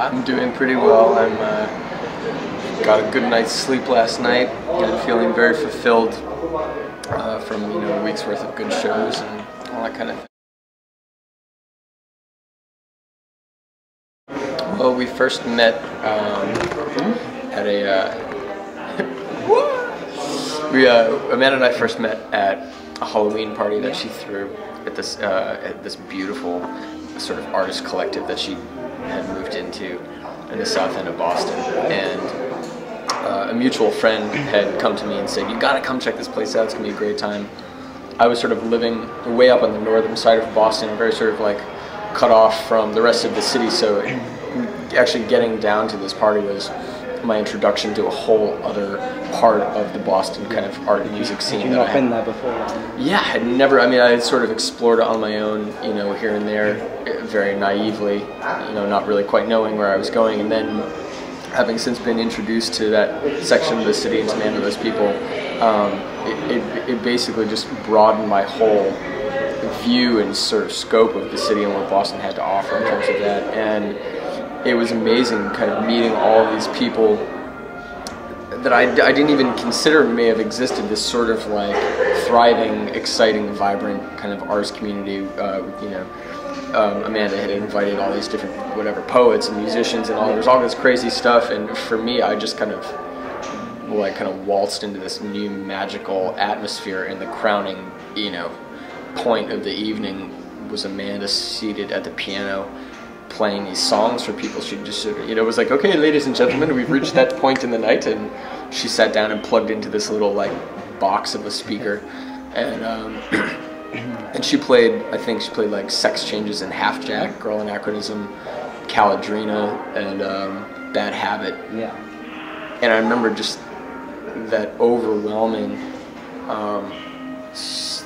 I'm doing pretty well. I'm uh, got a good night's sleep last night and feeling very fulfilled uh, from you know a week's worth of good shows and all that kind of thing. Well, we first met um, at a. Uh, we uh, Amanda and I first met at a Halloween party that she threw at this uh, at this beautiful sort of artist collective that she had moved into in the south end of Boston, and uh, a mutual friend had come to me and said, "You got to come check this place out. It's gonna be a great time." I was sort of living way up on the northern side of Boston, very sort of like cut off from the rest of the city, so actually getting down to this party was my introduction to a whole other part of the Boston kind of art and music scene. You've not been there before. yeah, I had never. I mean, I had sort of explored it on my own, you know, here and there, very naively, you know, not really quite knowing where I was going, and then having since been introduced to that section of the city and to many of those people, um, it, it, it basically just broadened my whole view and sort of scope of the city and what Boston had to offer in terms of that, and it was amazing, kind of meeting all these people that I, I didn't even consider may have existed this sort of like thriving, exciting, vibrant kind of arts community. Uh, you know, um, Amanda had invited all these different whatever poets and musicians and all. There's all this crazy stuff, and for me, I just kind of like kind of waltzed into this new magical atmosphere, and the crowning, you know, point of the evening was Amanda seated at the piano playing these songs for people. She just you know, was like, okay, ladies and gentlemen, we've reached that point in the night. And she sat down and plugged into this little like box of a speaker. And, um, and she played, I think she played like Sex Changes and Half Jack, Girl Anachronism, Caladrina, and um, Bad Habit. Yeah. And I remember just that overwhelming, um,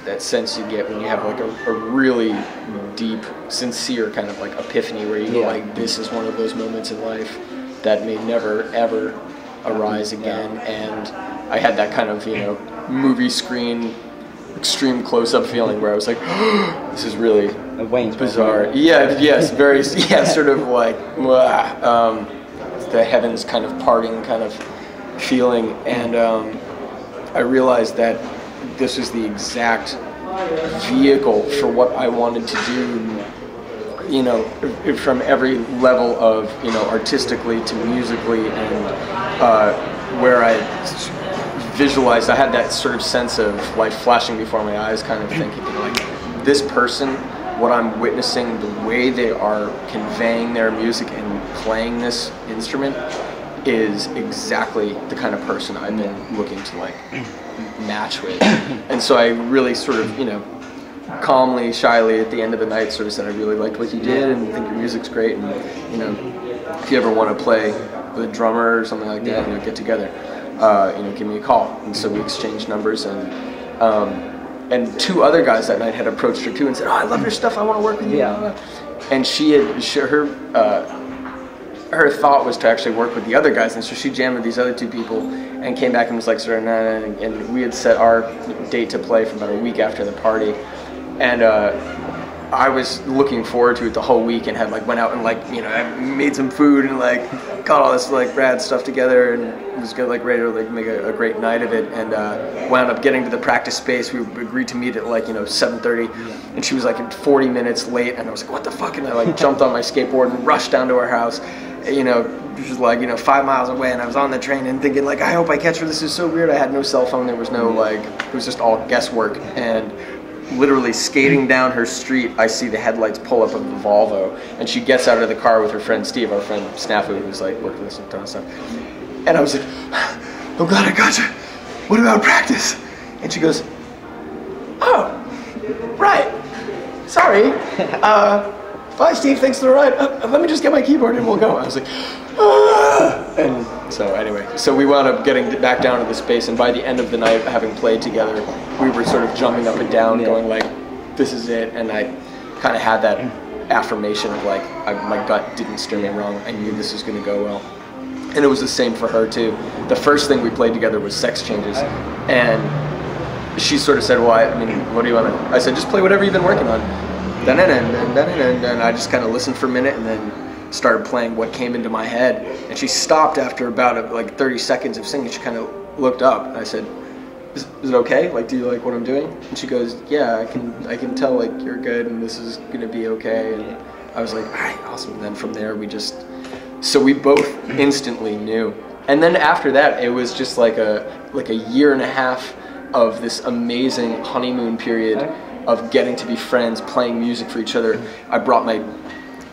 that sense you get when you have like a, a really deep, sincere kind of like epiphany where you go Yeah. like, this is one of those moments in life that may never ever arise again. And I had that kind of you know movie screen, extreme close-up feeling where I was like, this is really bizarre. Yeah, yes, very, yeah, sort of like, um, the heavens kind of parting kind of feeling. And um, I realized that this was the exact vehicle for what I wanted to do, you know, from every level of, you know, artistically to musically and uh, where I visualized, I had that sort of sense of life flashing before my eyes, kind of thinking like, this person, what I'm witnessing, the way they are conveying their music and playing this instrument is exactly the kind of person I've been looking to like match with. And so I really sort of, you know, calmly, shyly at the end of the night sort of said I really liked what you did and think your music's great and you know if you ever want to play with a drummer or something like that, you know, get together, uh, you know, give me a call. And so we exchanged numbers and um, and two other guys that night had approached her too and said, "Oh, I love your stuff. I want to work with you." Yeah. And she had she, her uh, her thought was to actually work with the other guys, and so she jammed with these other two people, and came back and was like, sort of, nah, nah, nah, and we had set our date to play for about a week after the party, and uh, I was looking forward to it the whole week, and had like went out and like you know I made some food and like got all this like rad stuff together, and was gonna like ready to like make a, a great night of it, and uh, wound up getting to the practice space. We agreed to meet at like you know 7:30, and she was like 40 minutes late, and I was like, what the fuck, and I like jumped on my skateboard and rushed down to her house you know, which was like, you know, five miles away, and I was on the train and thinking, like, I hope I catch her. This is so weird. I had no cell phone. There was no, like, it was just all guesswork. And literally skating down her street, I see the headlights pull up of the Volvo, and she gets out of the car with her friend Steve, our friend Snafu, who's like worked with us and ton of stuff. And I was like, I'm glad I got you. What about practice? And she goes, Oh, right. Sorry. Uh, bye, Steve. Thanks for the ride. Uh, let me just get my keyboard and we'll go. I was like, ah! and so anyway, so we wound up getting back down to the space, and by the end of the night, having played together, we were sort of jumping up and down, Yeah. going like, "This is it," and I kind of had that affirmation of like, I, my gut didn't steer me wrong. I knew this was going to go well. And it was the same for her too. The first thing we played together was Sex Changes, and she sort of said, "Well, I, I mean, what do you want to?" I said, "Just play whatever you've been working on." Dun-dun-dun, dun-dun-dun. I just kind of listened for a minute and then started playing what came into my head. And she stopped after about uh, like 30 seconds of singing. She kind of looked up, and I said, is, is, it okay? Like, do you like what I'm doing? And she goes, Yeah, I can. I can tell like you're good, and this is gonna be okay. And I was like, All right, awesome. And then from there, we just so we both instantly knew. And then after that, it was just like a like a year and a half of this amazing honeymoon period of getting to be friends, playing music for each other. I brought my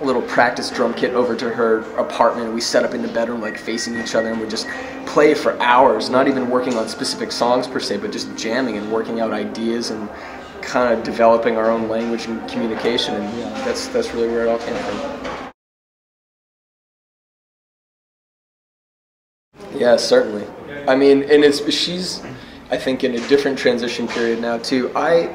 little practice drum kit over to her apartment we set up in the bedroom like facing each other and we just play for hours not even working on specific songs per se but just jamming and working out ideas and kind of developing our own language and communication and yeah, that's that's really where it all came from. Yeah certainly. I mean and it's she's i think in a different transition period now too. I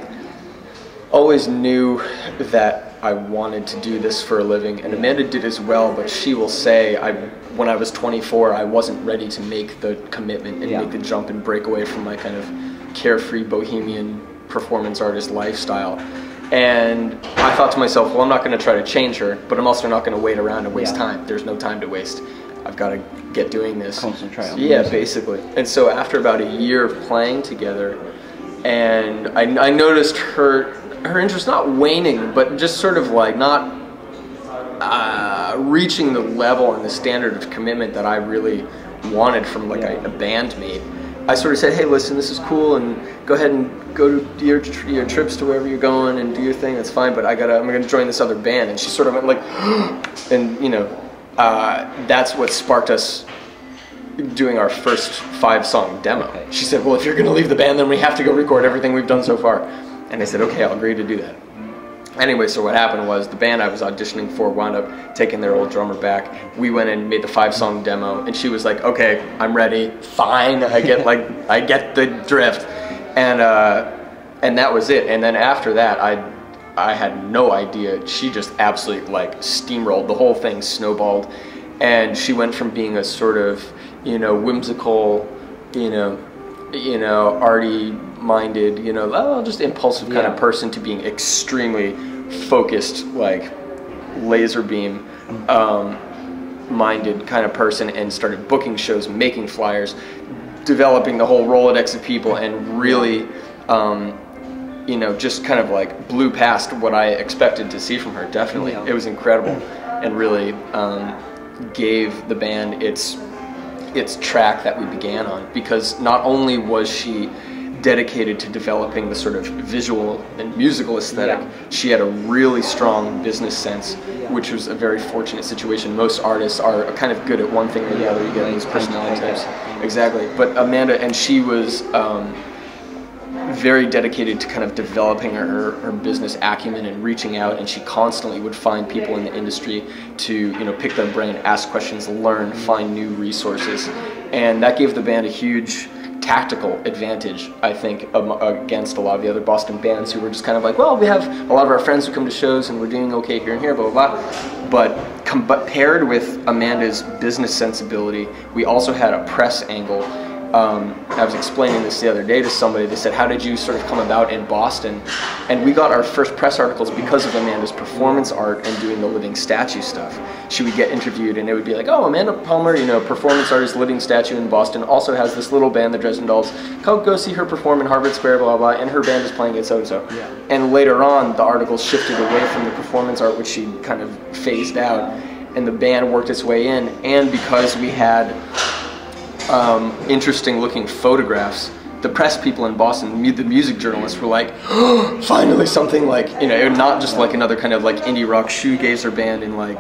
always knew that I wanted to do this for a living, and Amanda did as well. But she will say, I when I was 24, I wasn't ready to make the commitment and yeah. make the jump and break away from my kind of carefree bohemian performance artist lifestyle. And I thought to myself, well, I'm not going to try to change her, but I'm also not going to wait around and waste yeah. time. There's no time to waste. I've got to get doing this. Concentrate on Yeah, basically. And so after about a year of playing together, and I, I noticed her her interest not waning, but just sort of like not uh, reaching the level and the standard of commitment that I really wanted from like a, a bandmate. I sort of said, "Hey, listen, this is cool, and go ahead and go to your your trips to wherever you're going and do your thing. That's fine, but I gotta I'm gonna join this other band." And she sort of went like, and you know, uh, that's what sparked us doing our first five song demo. Okay. She said, "Well, if you're gonna leave the band, then we have to go record everything we've done so far." And I said, okay, I'll agree to do that. Anyway, so what happened was the band I was auditioning for wound up taking their old drummer back. We went and made the five song demo, and she was like, "Okay, I'm ready. Fine, I get like I get the drift," and uh, and that was it. And then after that, I I had no idea. She just absolutely like steamrolled the whole thing, snowballed, and she went from being a sort of you know whimsical, you know, you know arty minded, you know, oh, just impulsive kind yeah. of person to being extremely focused, like laser beam um, minded kind of person, and started booking shows, making flyers, developing the whole Rolodex of people, and really. Um, you know, just kind of like blew past what I expected to see from her. Definitely, yeah. it was incredible, and really um, gave the band its its track that we began on. Because not only was she dedicated to developing the sort of visual and musical aesthetic. Yeah. She had a really strong business sense, which was a very fortunate situation. Most artists are kind of good at one thing or the other. You get these personality types. Exactly. But Amanda, and she was um, very dedicated to kind of developing her, her business acumen and reaching out. And she constantly would find people in the industry to, you know, pick their brain, ask questions, learn, find new resources. And that gave the band a huge tactical advantage, I think, against a lot of the other Boston bands who were just kind of like, well, we have a lot of our friends who come to shows and we're doing okay here and here, blah, blah, blah. But compared with Amanda's business sensibility, we also had a press angle um, I was explaining this the other day to somebody. They said, "How did you sort of come about in Boston?" And we got our first press articles because of Amanda's performance art and doing the living statue stuff. She would get interviewed, and it would be like, "Oh, Amanda Palmer, you know, performance artist, living statue in Boston, also has this little band, the Dresden Dolls. Go go see her perform in Harvard Square, blah blah." And her band is playing at so and so. And later on, the articles shifted away from the performance art, which she kind of phased out, and the band worked its way in. And because we had um, interesting looking photographs. The press people in Boston, the music journalists were like, oh, finally something like, you know, not just like another kind of like indie rock shoegazer band in like,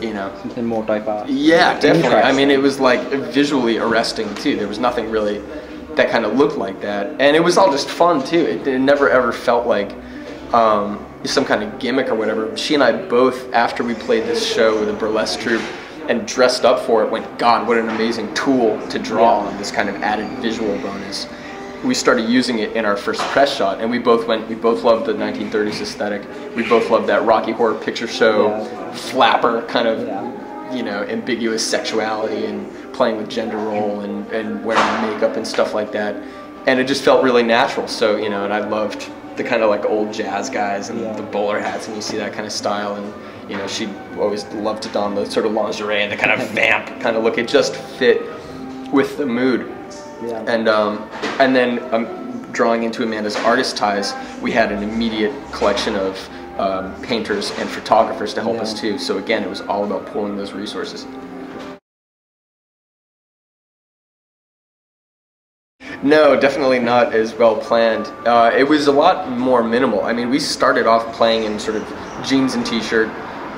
you know. Something more diverse. Yeah, definitely. I mean, it was like visually arresting too. There was nothing really that kind of looked like that. And it was all just fun too. It, it never ever felt like um, some kind of gimmick or whatever. She and I both, after we played this show with a burlesque troupe, and dressed up for it went, God, what an amazing tool to draw on this kind of added visual bonus. We started using it in our first press shot, and we both went. We both loved the 1930s aesthetic. We both loved that Rocky Horror Picture Show yeah. flapper kind of, yeah. you know, ambiguous sexuality and playing with gender role and, and wearing makeup and stuff like that. And it just felt really natural. So you know, and I loved the kind of like old jazz guys and yeah. the bowler hats, and you see that kind of style and You know, she always loved to don the sort of lingerie and the kind of vamp kind of look. It just fit with the mood. Yeah. And um, and then um, drawing into Amanda's artist ties, we had an immediate collection of um, painters and photographers to help Yeah. us too. So again, it was all about pulling those resources. No, definitely not as well planned. Uh, it was a lot more minimal. I mean, we started off playing in sort of jeans and t-shirt,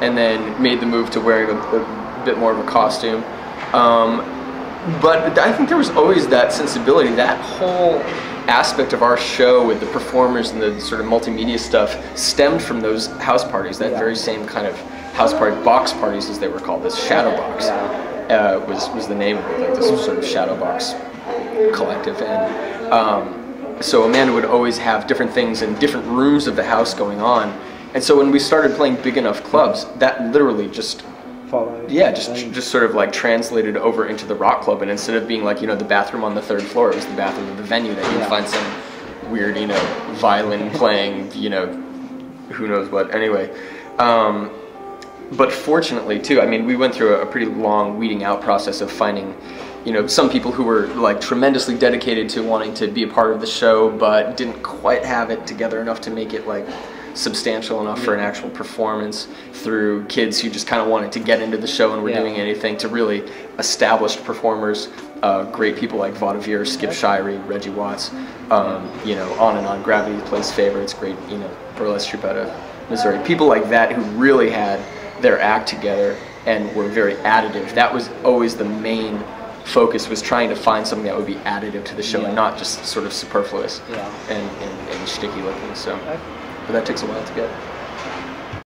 and then made the move to wearing a, a bit more of a costume. Um, but I think there was always that sensibility, that whole aspect of our show with the performers and the sort of multimedia stuff stemmed from those house parties. That Yeah. very same kind of house party, box parties as they were called, this shadow box uh, was was the name of it, like this sort of shadow box collective, and um, so Amanda would always have different things in different rooms of the house going on, and so when we started playing big enough clubs, that literally just Follow. yeah, just Thing. just sort of like translated over into the rock club, and instead of being like you know the bathroom on the third floor, it was the bathroom of the venue that you'd Yeah. find some weird you know violin playing you know who knows what. Anyway, um, but fortunately too, I mean we went through a, a pretty long weeding out process of finding you know some people who were like tremendously dedicated to wanting to be a part of the show, but didn't quite have it together enough to make it like substantial enough for an actual performance through kids who just kind of wanted to get into the show and were Yeah. doing anything to really established performers, uh, great people like Vaudevere, Skip Shirey, Reggie Watts, um, you know, on and on. Gravity plays favorites, great, you know, burlesque troupe out of Missouri. People like that who really had their act together and were very additive. That was always the main focus was trying to find something that would be additive to the show Yeah. and not just sort of superfluous Yeah. and, and, and sticky looking. So. But that takes a while to get.